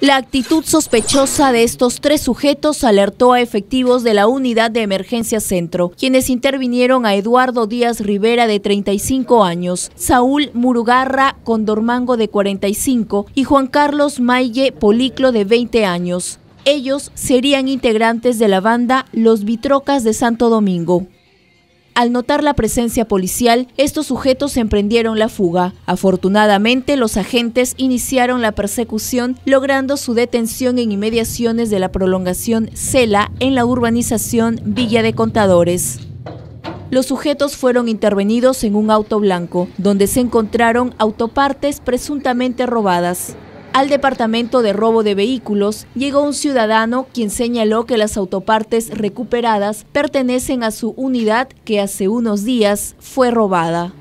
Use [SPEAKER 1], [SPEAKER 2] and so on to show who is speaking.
[SPEAKER 1] La actitud sospechosa de estos tres sujetos alertó a efectivos de la Unidad de Emergencia Centro, quienes intervinieron a Eduardo Díaz Rivera de 35 años, Saúl Murugarra Condormango de 45 y Juan Carlos Maille Policlo de 20 años. Ellos serían integrantes de la banda Los Vitrocas de Santo Domingo. Al notar la presencia policial, estos sujetos emprendieron la fuga. Afortunadamente, los agentes iniciaron la persecución, logrando su detención en inmediaciones de la prolongación Cela en la urbanización Villa de Contadores. Los sujetos fueron intervenidos en un auto blanco, donde se encontraron autopartes presuntamente robadas. Al departamento de robo de vehículos llegó un ciudadano quien señaló que las autopartes recuperadas pertenecen a su unidad que hace unos días fue robada.